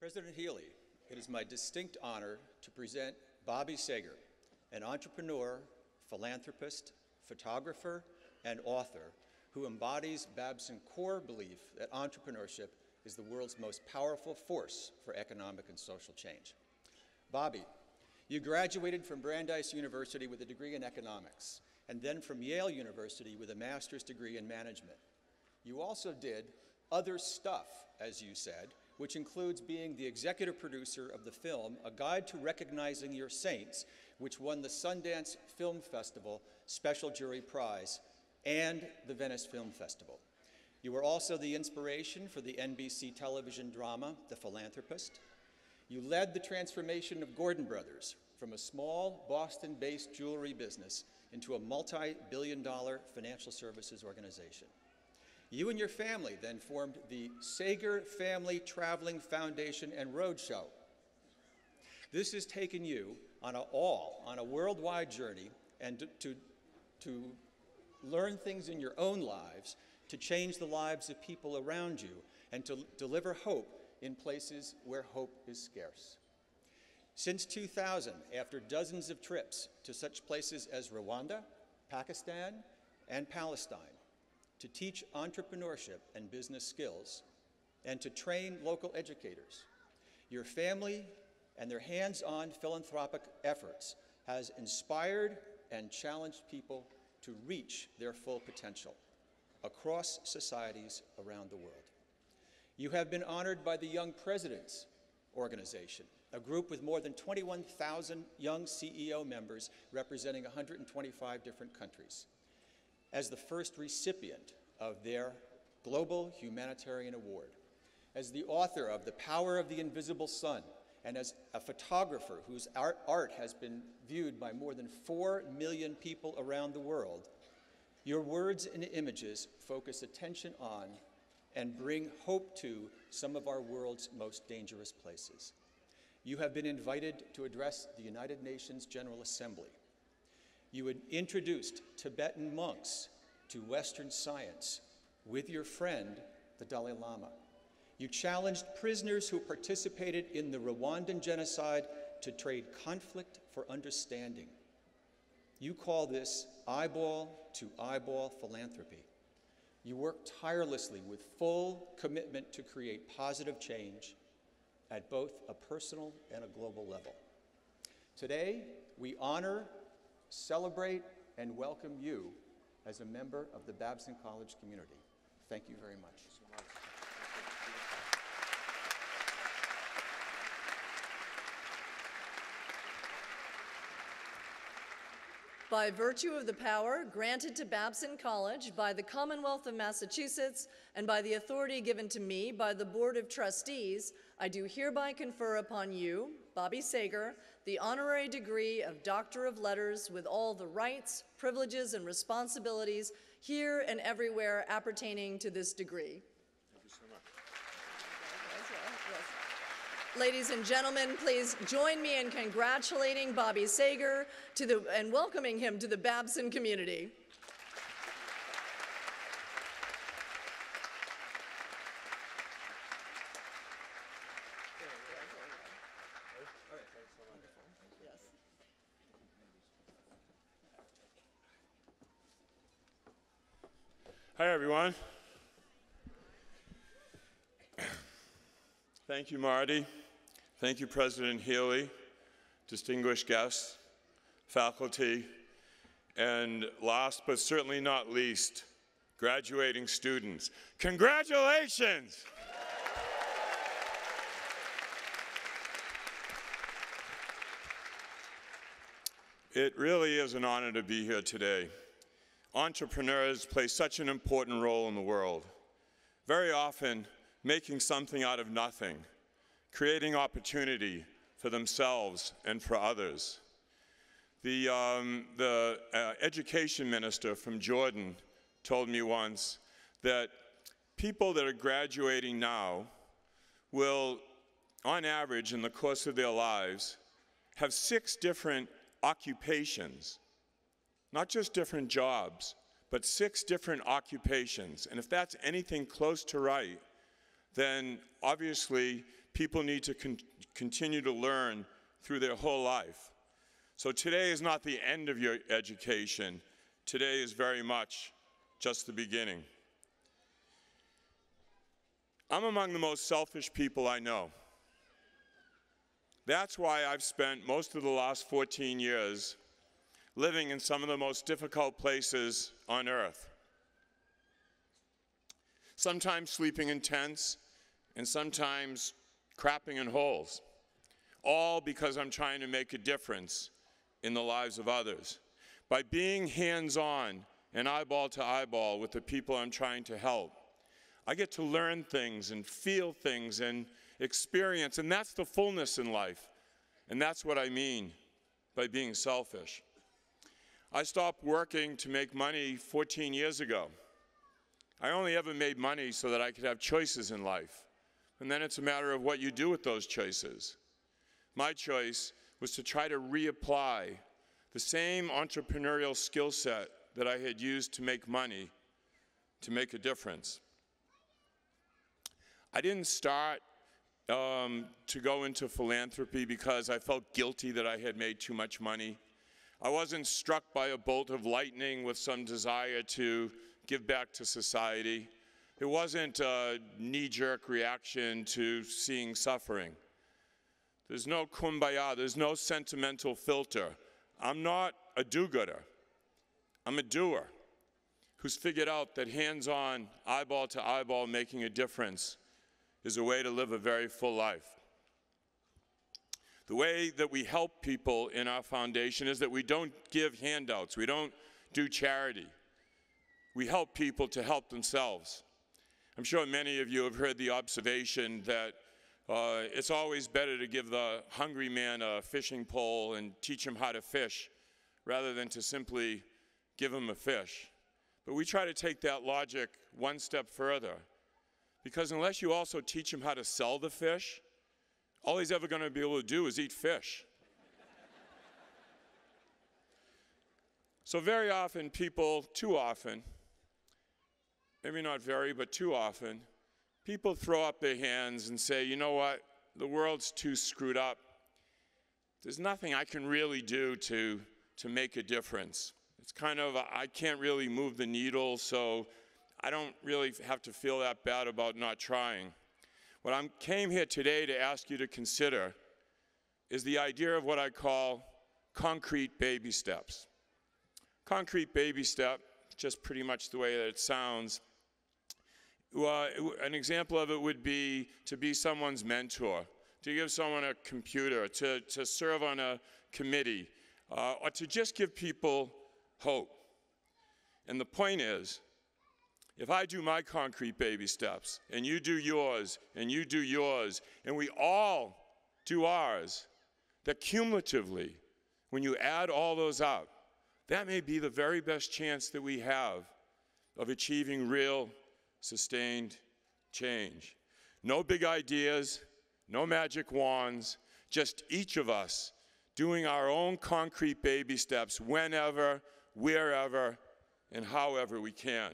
President Healey, it is my distinct honor to present Bobby Sager, an entrepreneur, philanthropist, photographer, and author who embodies Babson core belief that entrepreneurship is the world's most powerful force for economic and social change. Bobby, you graduated from Brandeis University with a degree in economics, and then from Yale University with a master's degree in management. You also did other stuff, as you said, which includes being the executive producer of the film A Guide to Recognizing Your Saints, which won the Sundance Film Festival Special Jury Prize and the Venice Film Festival. You were also the inspiration for the NBC television drama The Philanthropist. You led the transformation of Gordon Brothers from a small Boston-based jewelry business into a multi-billion dollar financial services organization. You and your family then formed the Sager Family Traveling Foundation and Roadshow. This has taken you on a all on a worldwide journey and to, to, learn things in your own lives, to change the lives of people around you, and to deliver hope in places where hope is scarce. Since 2000, after dozens of trips to such places as Rwanda, Pakistan, and Palestine, to teach entrepreneurship and business skills, and to train local educators, your family and their hands-on philanthropic efforts has inspired and challenged people to reach their full potential across societies around the world. You have been honored by the Young Presidents Organization, a group with more than 21,000 young CEO members representing 125 different countries, as the first recipient of their Global Humanitarian Award, as the author of The Power of the Invisible Sun, and as a photographer whose art, art has been viewed by more than 4 million people around the world, your words and images focus attention on and bring hope to some of our world's most dangerous places. You have been invited to address the United Nations General Assembly. You had introduced Tibetan monks to Western science with your friend, the Dalai Lama. You challenged prisoners who participated in the Rwandan genocide to trade conflict for understanding. You call this eyeball to eyeball philanthropy. You work tirelessly with full commitment to create positive change at both a personal and a global level. Today, we honor, celebrate, and welcome you as a member of the Babson College community. Thank you very much. By virtue of the power granted to Babson College by the Commonwealth of Massachusetts and by the authority given to me by the Board of Trustees, I do hereby confer upon you, Bobby Sager, the honorary degree of Doctor of Letters with all the rights, privileges, and responsibilities here and everywhere appertaining to this degree. Thank you so much. Ladies and gentlemen, please join me in congratulating Bobby Sager to the, and welcoming him to the Babson community. Everyone. Thank you, Marty. Thank you, President Healey, distinguished guests, faculty, and last but certainly not least, graduating students. Congratulations! It really is an honor to be here today entrepreneurs play such an important role in the world. Very often, making something out of nothing, creating opportunity for themselves and for others. The, um, the uh, education minister from Jordan told me once that people that are graduating now will, on average, in the course of their lives, have six different occupations not just different jobs, but six different occupations. And if that's anything close to right, then obviously people need to con- continue to learn through their whole life. So today is not the end of your education. Today is very much just the beginning. I'm among the most selfish people I know. That's why I've spent most of the last 14 years living in some of the most difficult places on earth. Sometimes sleeping in tents, and sometimes crapping in holes, all because I'm trying to make a difference in the lives of others. By being hands on and eyeball to eyeball with the people I'm trying to help, I get to learn things and feel things and experience, and that's the fullness in life. And that's what I mean by being selfish. I stopped working to make money 14 years ago. I only ever made money so that I could have choices in life. And then it's a matter of what you do with those choices. My choice was to try to reapply the same entrepreneurial skill set that I had used to make money to make a difference. I didn't start um, to go into philanthropy because I felt guilty that I had made too much money. I wasn't struck by a bolt of lightning with some desire to give back to society. It wasn't a knee jerk reaction to seeing suffering. There's no kumbaya, there's no sentimental filter. I'm not a do gooder, I'm a doer who's figured out that hands on, eyeball to eyeball, making a difference is a way to live a very full life. The way that we help people in our foundation is that we don't give handouts, we don't do charity. We help people to help themselves. I'm sure many of you have heard the observation that uh, it's always better to give the hungry man a fishing pole and teach him how to fish rather than to simply give him a fish. But we try to take that logic one step further because unless you also teach him how to sell the fish, all he's ever going to be able to do is eat fish. so, very often, people, too often, maybe not very, but too often, people throw up their hands and say, you know what, the world's too screwed up. There's nothing I can really do to, to make a difference. It's kind of, I can't really move the needle, so I don't really have to feel that bad about not trying. What I came here today to ask you to consider is the idea of what I call concrete baby steps. Concrete baby step, just pretty much the way that it sounds, well, an example of it would be to be someone's mentor, to give someone a computer, to, to serve on a committee, uh, or to just give people hope. And the point is, if I do my concrete baby steps, and you do yours, and you do yours, and we all do ours, that cumulatively, when you add all those up, that may be the very best chance that we have of achieving real sustained change. No big ideas, no magic wands, just each of us doing our own concrete baby steps whenever, wherever, and however we can.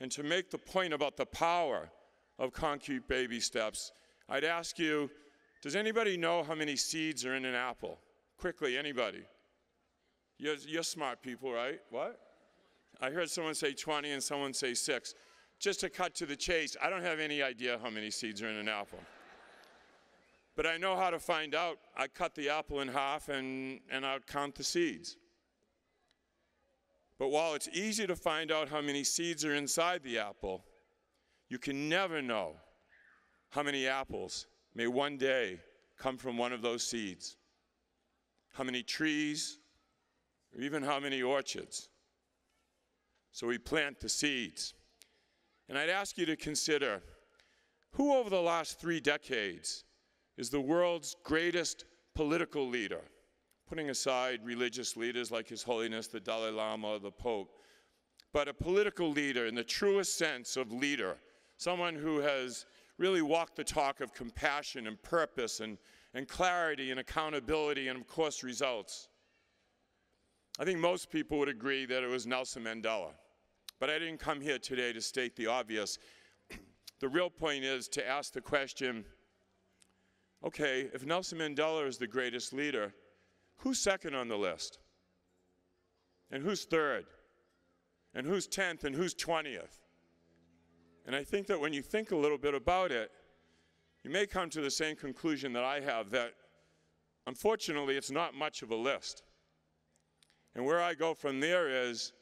And to make the point about the power of concrete baby steps, I'd ask you does anybody know how many seeds are in an apple? Quickly, anybody? You're, you're smart people, right? What? I heard someone say 20 and someone say six just to cut to the chase, I don't have any idea how many seeds are in an apple. But I know how to find out. I cut the apple in half and, and I'll count the seeds. But while it's easy to find out how many seeds are inside the apple, you can never know how many apples may one day come from one of those seeds. How many trees, or even how many orchards. So we plant the seeds. And I'd ask you to consider who over the last three decades is the world's greatest political leader, putting aside religious leaders like His Holiness the Dalai Lama or the Pope, but a political leader in the truest sense of leader, someone who has really walked the talk of compassion and purpose and, and clarity and accountability and, of course, results. I think most people would agree that it was Nelson Mandela. But I didn't come here today to state the obvious. the real point is to ask the question okay, if Nelson Mandela is the greatest leader, who's second on the list? And who's third? And who's 10th? And who's 20th? And I think that when you think a little bit about it, you may come to the same conclusion that I have that unfortunately it's not much of a list. And where I go from there is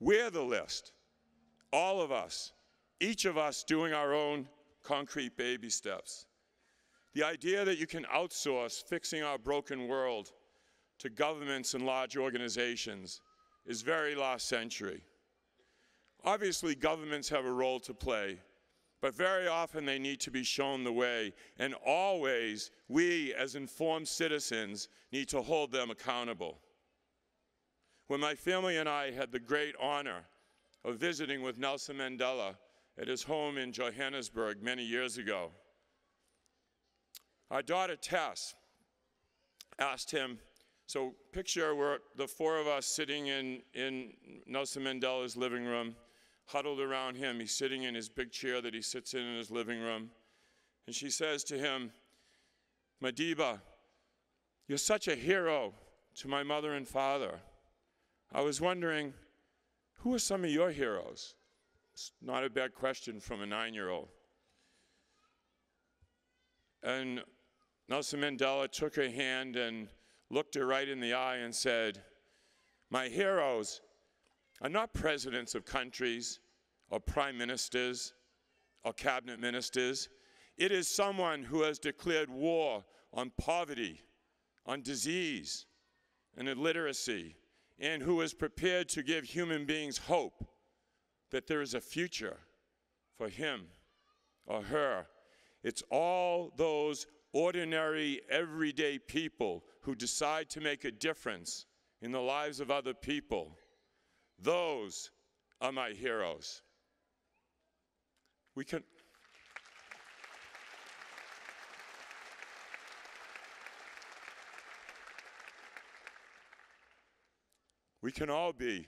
we're the list. All of us, each of us doing our own concrete baby steps. The idea that you can outsource fixing our broken world to governments and large organizations is very last century. Obviously, governments have a role to play, but very often they need to be shown the way, and always we, as informed citizens, need to hold them accountable. When my family and I had the great honor of visiting with Nelson Mandela at his home in Johannesburg many years ago, our daughter Tess asked him, so picture we're the four of us sitting in, in Nelson Mandela's living room, huddled around him. He's sitting in his big chair that he sits in in his living room. And she says to him, Madiba, you're such a hero to my mother and father. I was wondering, who are some of your heroes? It's not a bad question from a nine year old. And Nelson Mandela took her hand and looked her right in the eye and said, My heroes are not presidents of countries or prime ministers or cabinet ministers. It is someone who has declared war on poverty, on disease, and illiteracy, and who is prepared to give human beings hope that there is a future for him or her. It's all those ordinary, everyday people who decide to make a difference in the lives of other people. Those are my heroes. We can. We can all be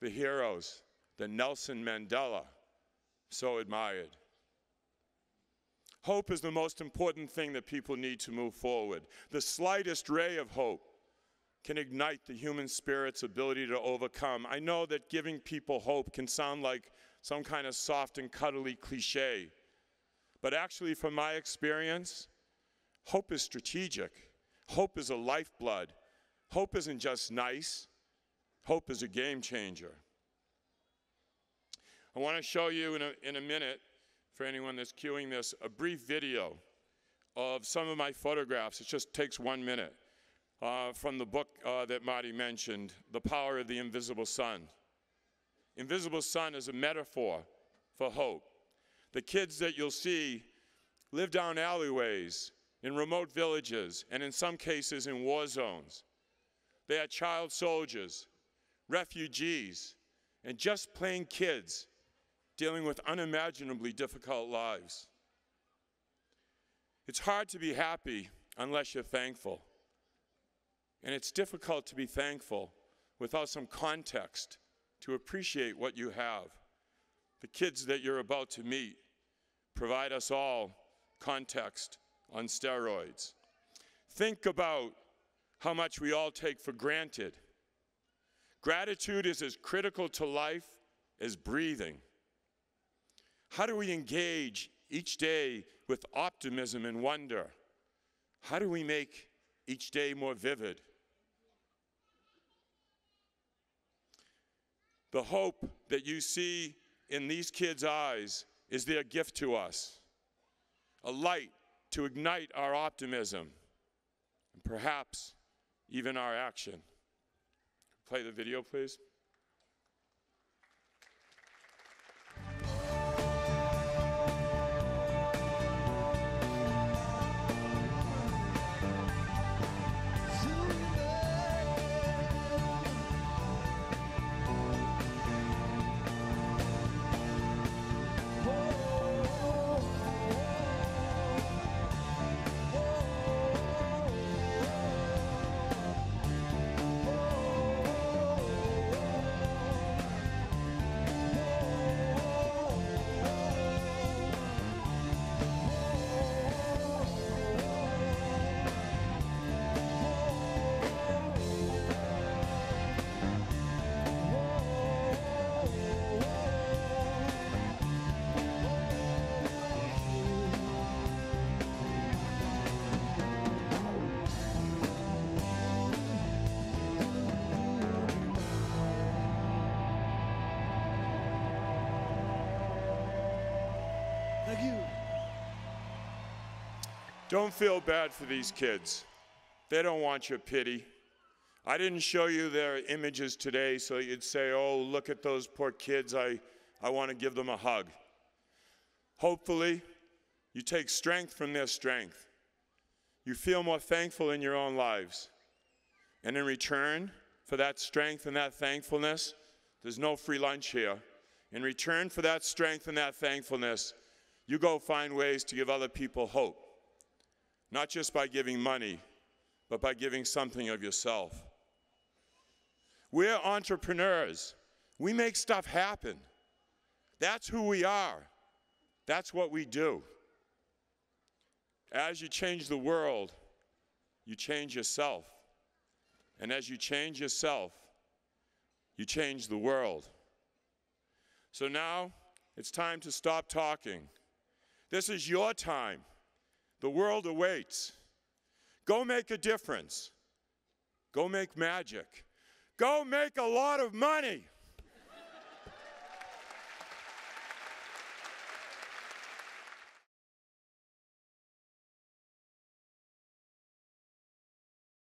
the heroes that Nelson Mandela so admired. Hope is the most important thing that people need to move forward. The slightest ray of hope can ignite the human spirit's ability to overcome. I know that giving people hope can sound like some kind of soft and cuddly cliche, but actually, from my experience, hope is strategic. Hope is a lifeblood. Hope isn't just nice, hope is a game changer. I want to show you in a, in a minute, for anyone that's queuing this, a brief video of some of my photographs. It just takes one minute uh, from the book uh, that Marty mentioned, The Power of the Invisible Sun. Invisible Sun is a metaphor for hope. The kids that you'll see live down alleyways in remote villages and in some cases in war zones. They are child soldiers, refugees, and just plain kids dealing with unimaginably difficult lives. It's hard to be happy unless you're thankful. And it's difficult to be thankful without some context to appreciate what you have. The kids that you're about to meet provide us all context on steroids. Think about how much we all take for granted. Gratitude is as critical to life as breathing. How do we engage each day with optimism and wonder? How do we make each day more vivid? The hope that you see in these kids' eyes is their gift to us, a light to ignite our optimism and perhaps even our action. Play the video, please. Don't feel bad for these kids. They don't want your pity. I didn't show you their images today so you'd say, oh, look at those poor kids. I, I want to give them a hug. Hopefully, you take strength from their strength. You feel more thankful in your own lives. And in return for that strength and that thankfulness, there's no free lunch here. In return for that strength and that thankfulness, you go find ways to give other people hope. Not just by giving money, but by giving something of yourself. We're entrepreneurs. We make stuff happen. That's who we are. That's what we do. As you change the world, you change yourself. And as you change yourself, you change the world. So now it's time to stop talking. This is your time. The world awaits. Go make a difference. Go make magic. Go make a lot of money.